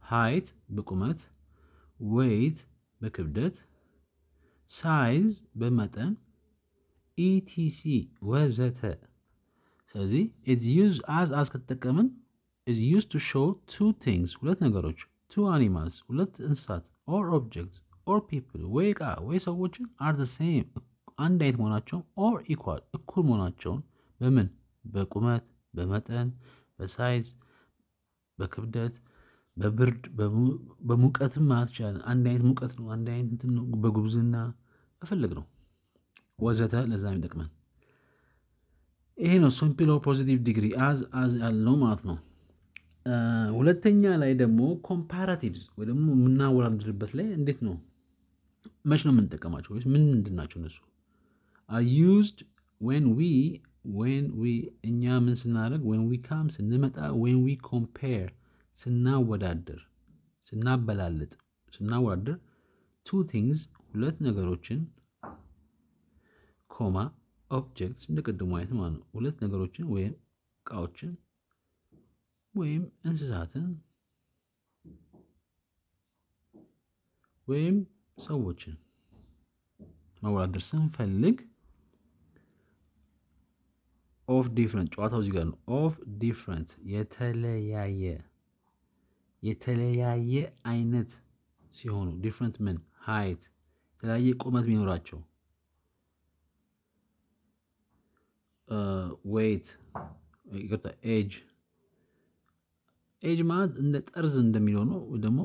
height በቁመት weight በክብደት size በመጠን etc ወዘተ። ስለዚህ it's use as as ከተጠቀምን is use to show two things ሁለት ነገሮች two animals ሁለት እንስሳት or objects or people ወይ እቃ ወይ ሰዎችን are the same አንድ አይነት መሆናቸውን or equal እኩል መሆናቸውን በምን በቁመት በመጠን በ size በክብደት በብርድ በሙቀትም ማለት ይችላለን። አንድ አይነት ሙቀት ነው፣ አንድ አይነት እንትን ነው፣ በጉብዝና በፈለግ ነው ወዘተ። ለዛ የሚጠቅመን ይሄ ነው። simple or positive degree as as ያልነው ማለት ነው። ሁለተኛ ላይ ደግሞ comparatives ወይ ደግሞ የምናወዳድርበት ላይ እንዴት ነው መች ነው የምንጠቀማቸው? ወይስ ምን ምንድን ናቸው እነሱ? are used when we when we እኛ ምን ስናደርግ when we come ስንመጣ when we compare ስናወዳድር ስናበላልጥ ስናወዳድር two things ሁለት ነገሮችን comma objects እንደ ቅድሙ አይነት ማለት ነው። ሁለት ነገሮችን ወይም እቃዎችን ወይም እንስሳትን ወይም ሰዎችን ማወዳደር ስንፈልግ of different ጨዋታው እዚህ ጋር ነው። of different የተለያየ የተለያየ አይነት ሲሆኑ different ምን height የተለያየ ቁመት ቢኖራቸው weight ይቅርታ ኤጅ ኤጅ ማለት እንደ ጠርዝ እንደሚለው ነው። ደግሞ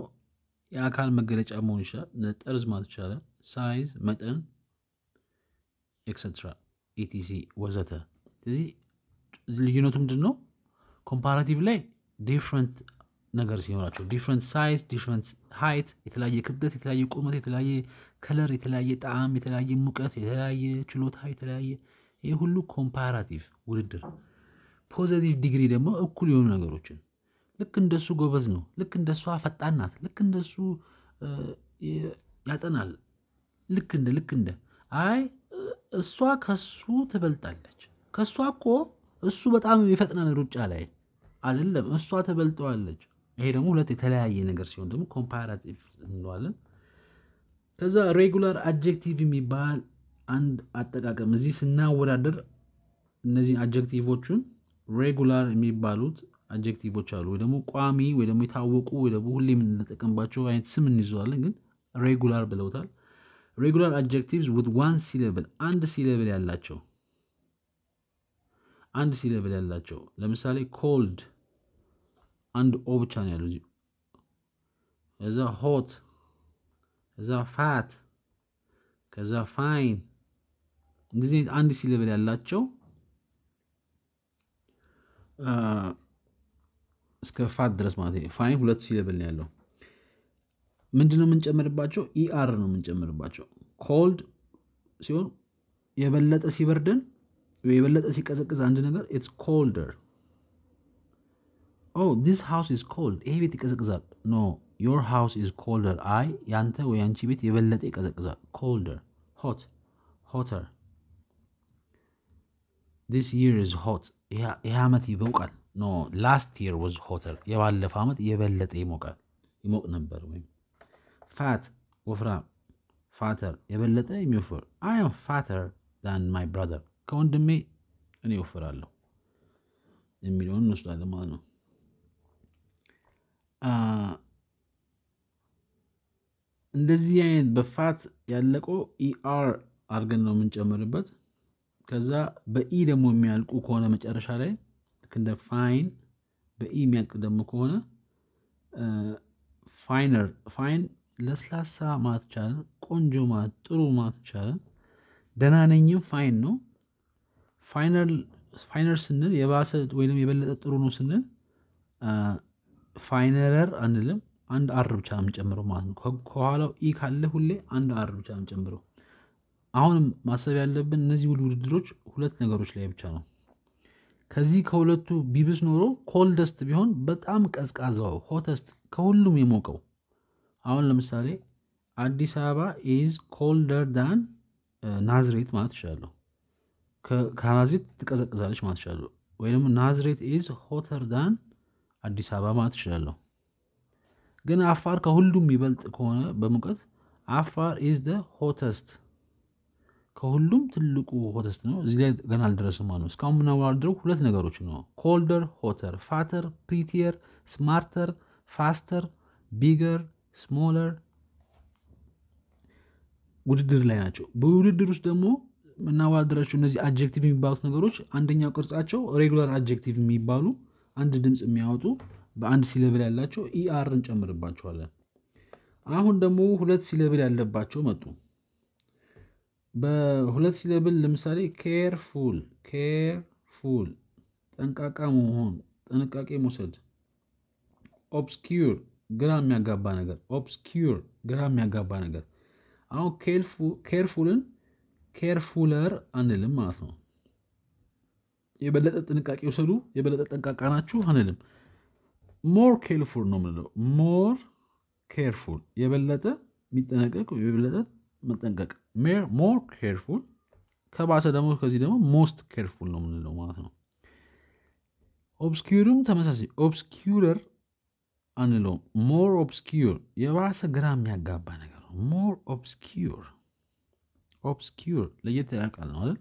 የአካል መገለጫ መሆን ይችላል። ጠርዝ ማለት ይቻላል። size፣ መጠን etcetera etc ወዘተ። ስለዚህ ልዩነቱ ምንድን ነው? comparative ላይ different ነገር ሲኖራቸው different size፣ different height፣ የተለያየ ክብደት፣ የተለያየ ቁመት፣ የተለያየ color፣ የተለያየ ጣዕም፣ የተለያየ ሙቀት፣ የተለያየ ችሎታ፣ የተለያየ ይህ ሁሉ comparative ውድድር። positive degree ደግሞ እኩል የሆኑ ነገሮችን ልክ እንደሱ ጎበዝ ነው፣ ልክ እንደሷ ፈጣን ናት፣ ልክ እንደሱ ያጠናል፣ ልክ እንደ ልክ እንደ። አይ እሷ ከሱ ትበልጣለች፣ ከእሷ እኮ እሱ በጣም ይፈጥናል ሩጫ ላይ አይደለም፣ እሷ ትበልጠዋለች። ይሄ ደግሞ ሁለት የተለያየ ነገር ሲሆን ደግሞ comparative እንለዋለን። ከዛ regular adjective የሚባል አንድ አጠቃቀም እዚህ ስናወዳደር እነዚህ adjective ኦቹን regular የሚባሉት adjective ኦች አሉ። ወይ ደግሞ ቋሚ ወይ ደግሞ የታወቁ ወይ ደግሞ ሁሌ የምንጠቀምባቸው አይነት ስም እንይዘዋለን፣ ግን regular ብለውታል። regular adjectives with one syllable አንድ syllable ያላቸው አንድ syllable ያላቸው ለምሳሌ cold አንድ o ብቻ ነው ያለው እዚህ። ከዛ hot፣ ከዛ fat፣ ከዛ fine እንደዚህ አይነት አንድ syllable ያላቸው እስከ fat ድረስ ማለት fine ሁለት syllable ነው ያለው። ምንድን ነው የምንጨምርባቸው? er ነው የምንጨምርባቸው። cold ሲሆን የበለጠ ሲበርደን የበለጠ ሲቀዘቅዝ አንድ ነገር it's colder። oh this house is cold፣ ይሄ ቤት ይቀዘቅዛል። no your house is colder፣ አይ ያንተ ወይ አንቺ ቤት የበለጠ ይቀዘቅዛል። colder። hot hotter this year is hot፣ ይህ ዓመት ይሞቃል። no last year was hotter፣ የባለፈው ዓመት የበለጠ ይሞቃል ይሞቅ ነበር። ወይም fat ወፍራም፣ fatter የበለጠ የሚወፍር I'm fatter than my brother፣ ከወንድሜ እኔ ወፍራለሁ የሚለውን እንወስዳለን ማለት ነው። እንደዚህ አይነት በ fat ያለቀው er አድርገን ነው የምንጨምርበት። ከዛ በ e ደግሞ የሚያልቁ ከሆነ መጨረሻ ላይ ልክ እንደ fine በ e የሚያልቅ ደግሞ ከሆነ finer fine ለስላሳ ማለት ይቻላል። ቆንጆ ማለት ጥሩ ማለት ይቻላል። ደህና ነኝም fine ነው። finer ስንል የባሰ ወይም የበለጠ ጥሩ ነው ስንል finerer አንልም። አንድ R ብቻ ነው የምንጨምረው ማለት ነው። ከኋላው E ካለ ሁሌ አንድ R ብቻ ነው የምንጨምረው። አሁንም ማሰብ ያለብን እነዚህ ውድድሮች ሁለት ነገሮች ላይ ብቻ ነው። ከዚህ ከሁለቱ ቢብስ ኖሮ coldest ቢሆን በጣም ቀዝቃዛው hottest ከሁሉም የሞቀው አሁን ለምሳሌ አዲስ አበባ is colder than ናዝሬት ማለት ይችላለሁ። ከናዝሬት ትቀዘቅዛለች ማለት ይችላለሁ። ወይም ናዝሬት is hotter than አዲስ አበባ ማለት ይችላለሁ። ግን አፋር ከሁሉም ይበልጥ ከሆነ በሙቀት አፋር is the hottest ከሁሉም ትልቁ hottest ነው። እዚህ ላይ ገና አልደረስም ማለት ነው። እስካሁን የምናወዳድረው ሁለት ነገሮች ነው። colder፣ hotter፣ fatter፣ prettier፣ smarter፣ faster፣ bigger፣ smaller ውድድር ላይ ናቸው። በውድድር ውስጥ ደግሞ የምናወዳድራቸው እነዚህ adjective የሚባሉት ነገሮች አንደኛው ቅርጻቸው regular adjective የሚባሉ አንድ ድምፅ የሚያወጡ በአንድ syllable ያላቸው ER እንጨምርባቸዋለን። አሁን ደግሞ ሁለት syllable ያለባቸው መጡ። በሁለት syllable ለምሳሌ careful careful፣ ጠንቃቃ መሆን፣ ጥንቃቄ መውሰድ። obscure፣ ግራ የሚያጋባ ነገር። obscure፣ ግራ የሚያጋባ ነገር። አሁን careful ን carefuler አንልም ማለት ነው። የበለጠ ጥንቃቄ ውሰዱ፣ የበለጠ ጠንቃቃ ናችሁ አንልም። more careful ነው የምንለው። more careful፣ የበለጠ የሚጠነቀቅ የበለጠ መጠንቀቅ። more careful ከባሰ ደግሞ ከዚህ ደግሞ most careful ነው የምንለው ማለት ነው። obscure ም ተመሳሳይ obscurer አንለውም። more obscure የባሰ ግራ የሚያጋባ ነገር ነው። more obscure obscure ለየት ያለ ቃል ነው አይደል?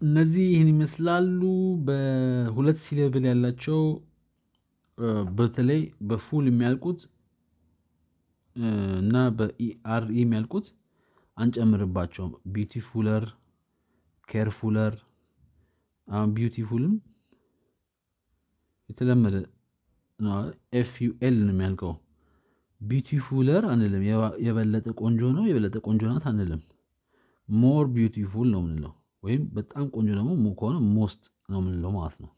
እነዚህ ይህን ይመስላሉ። በሁለት syllable ያላቸው በተለይ በፉል የሚያልቁት እና በ ER የሚያልቁት አንጨምርባቸውም። beautifuler፣ carefuler። አሁን beautiful ም የተለመደ F U L ነው የሚያልቀው። beautifuler አንልም። የበለጠ ቆንጆ ነው፣ የበለጠ ቆንጆ ናት አንልም። more beautiful ነው የምንለው። ወይም በጣም ቆንጆ ደግሞ ከሆነ most ነው የምንለው ማለት ነው።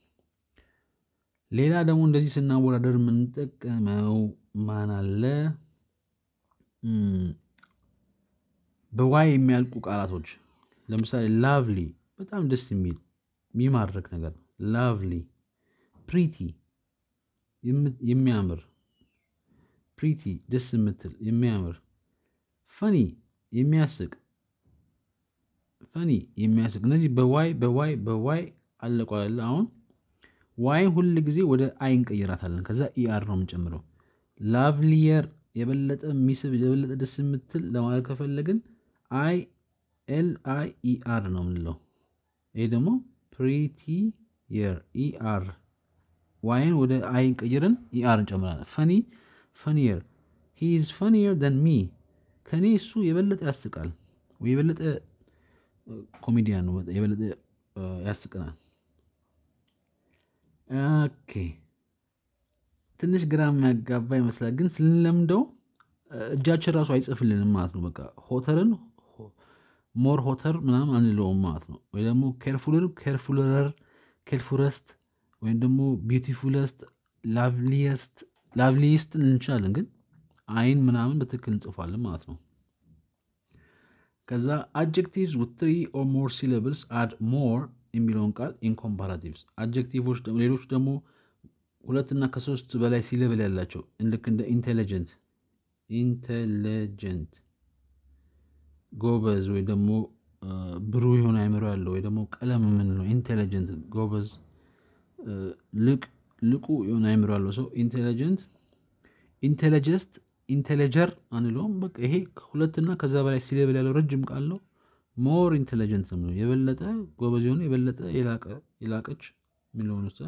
ሌላ ደግሞ እንደዚህ ስናወዳደር የምንጠቀመው ማን አለ? በ Y የሚያልቁ ቃላቶች ለምሳሌ lovely፣ በጣም ደስ የሚል የሚማርክ ነገር። lovely፣ pretty፣ የሚያምር pretty፣ ደስ የምትል የሚያምር። funny፣ የሚያስቅ funny፣ የሚያስቅ። እነዚህ በ Y በ Y በ Y አለቁ አለ አሁን Y ን ሁል ጊዜ ወደ I እንቀይራታለን። ከዛ ER ነው የምንጨምረው። lovelier የበለጠ የሚስብ የበለጠ ደስ የምትል ለማለት ከፈለግን I L I ER ነው የምንለው። ይሄ ደግሞ prettier ER። Y ን ወደ I እንቀይርና ER እንጨምራለን። funny funnier፣ he is funnier than me፣ ከእኔ እሱ የበለጠ ያስቃል የበለጠ ኮሜዲያን ነው የበለጠ ያስቅናል። Okay ትንሽ ግራ የሚያጋባ ይመስላል፣ ግን ስንለምደው እጃችን ራሱ አይጽፍልንም ማለት ነው። በቃ hotter ን more hotter ምናምን አንለውም ማለት ነው። ወይ ደግሞ carefuler carefulerer፣ carefulest ወይም ደግሞ beautifulest፣ loveliest loveliest እንችላለን፣ ግን I ን ምናምን በትክክል እንጽፋለን ማለት ነው። ከዛ adjectives with three or more syllables add more የሚለውን ቃል in comparatives adjective ኦች ሌሎች ደግሞ ሁለትና ከሶስት በላይ syllable ያላቸው ልክ እንደ intelligent intelligent ጎበዝ ወይ ደግሞ ብሩህ የሆነ አይምሮ ያለው ወይ ደግሞ ቀለም የምንለው intelligent ጎበዝ ልቅ ልቁ የሆነ አይምሮ ያለው ሰው intelligent intelligest intelliger አንለውም። በቃ ይሄ ሁለትና ከዛ በላይ syllable ያለው ረጅም ቃል ነው። more intelligent ነው የበለጠ ጎበዝ የሆነ የበለጠ የላቀች የሚለውን ውስጥ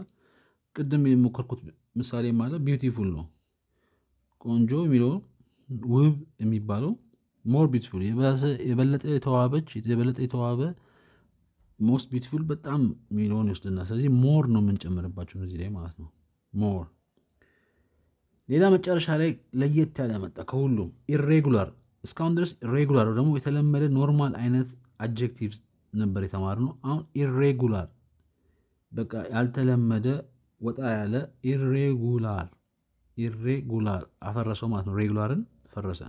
ቅድም የሞከርኩት ምሳሌ ማለት beautiful ነው። ቆንጆ የሚለው ውብ የሚባለው more beautiful የበለጠ የተዋበች የበለጠ የተዋበ most beautiful በጣም የሚለውን ይወስድና ስለዚህ more ነው የምንጨምርባቸው እነዚህ ላይ ማለት ነው። more ሌላ መጨረሻ ላይ ለየት ያለ መጣ ከሁሉም irregular። እስካሁን ድረስ irregular ደግሞ የተለመደ normal አይነት adjective ነበር የተማርነው። አሁን irregular በቃ ያልተለመደ ወጣ ያለ irregular irregular አፈረሰው ማለት ነው። regular ን ፈረሰ።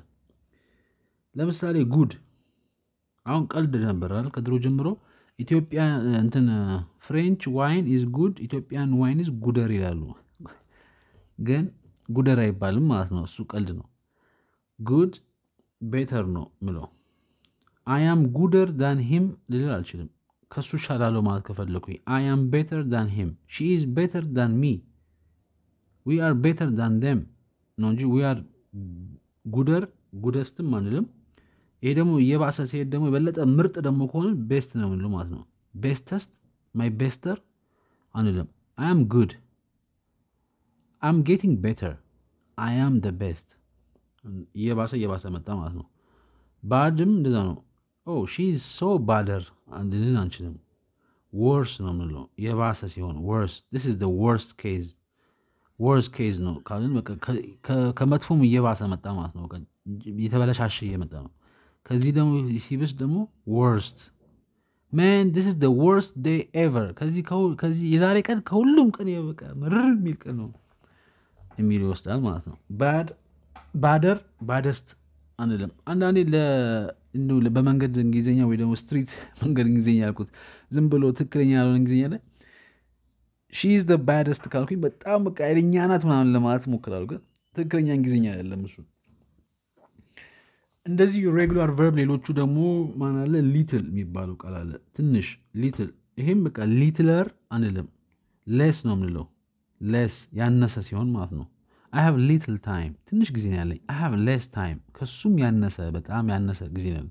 ለምሳሌ good አሁን ቀልድ ነበር? ከድሮ ጀምሮ ኢትዮጵያ እንትን French wine is good Ethiopian wine is gooder ይላሉ። ግን gooder አይባልም ማለት ነው። እሱ ቀልድ ነው። good better ነው ምለው I am gooder than him ልልል አልችልም። ከሱ ሻላለሁ ማለት ከፈለኩኝ I am better than him she is better than me we are better than them ነው እንጂ ዊ አር gooder goodest ም አንልም። ይሄ ደግሞ እየባሰ ሲሄድ ደግሞ የበለጠ ምርጥ ደግሞ ከሆነ best ነው የምንለው ማለት ነው። bestest my bester አንልም። I am good I'm getting better I am the best እየባሰ እየባሰ መጣ ማለት ነው። bad ም እንደዛ ነው። oh she is so badder አንድልን አንችልም። worse ነው የምንለው የባሰ ሲሆን worse this is worst case worse case ነው ካልን ከመጥፎም እየባሰ መጣ ማለት ነው። እየተበለሻሸ እየመጣ ነው። ከዚህ ደግሞ ሲብስ ደግሞ worst man this is worst day ever ከዚህ የዛሬ ቀን ከሁሉም ቀን በቃ ምርር የሚል ቀን ነው የሚል ይወስዳል ማለት ነው። badder baddest አንልም። አንዳንዴ በመንገድ እንግሊዝኛ ወይ ደግሞ street መንገድ እንግሊዝኛ ያልኩት ዝም ብሎ ትክክለኛ ያልሆነ እንግሊዝኛ ላይ she's the baddest ካልኩኝ በጣም በቃ ኃይለኛ ናት ምናምን ለማለት ሞክራሉ። ግን ትክክለኛ እንግሊዝኛ አይደለም እሱ። እንደዚህ regular verb ሌሎቹ ደግሞ ማን አለ little የሚባለው ቃል አለ። ትንሽ little። ይሄም በቃ littler አንልም፣ less ነው የምንለው። less ያነሰ ሲሆን ማለት ነው። I have little time ትንሽ ጊዜ ነው ያለኝ። I have less time ከሱም ያነሰ በጣም ያነሰ ጊዜ ነው።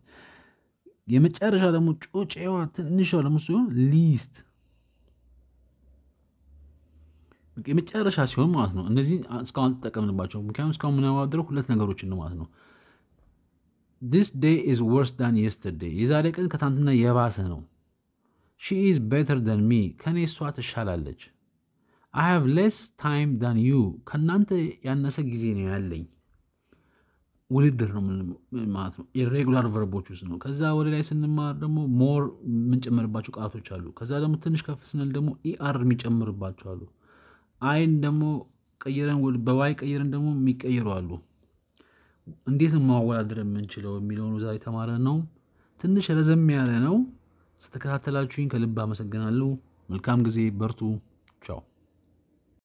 የመጨረሻ ደግሞ ጮጬዋ ትንሿ ደግሞ ሲሆን least የመጨረሻ ሲሆን ማለት ነው። እነዚህ እስካሁን ተጠቀምንባቸው፣ ምክንያቱም እስካሁን የምናወዳድረው ሁለት ነገሮችን ማለት ነው። this day is worse than yesterday የዛሬ ቀን ከትናንትና የባሰ ነው። she is better than me ከኔ እሷ ትሻላለች። I have less time than you ከእናንተ ያነሰ ጊዜ ነው ያለኝ። ውድድር ነው ማለት ነው። irregular verb ኦች ውስጥ ነው። ከዛ ወደ ላይ ስንማር ደግሞ more የምንጨምርባቸው ቃላቶች አሉ። ከዛ ደግሞ ትንሽ ከፍ ስንል ደግሞ er የሚጨምርባቸው አሉ። አይን ደግሞ ቀይረን በዋይ ቀይረን ደግሞ የሚቀይሩ አሉ። እንዴት ነው ማወዳደር የምንችለው የሚለውን ዛሬ የተማረ ነው። ትንሽ ረዘም ያለ ነው። ስተከታተላችሁኝ ከልብ አመሰግናለሁ። መልካም ጊዜ፣ በርቱ። ቻው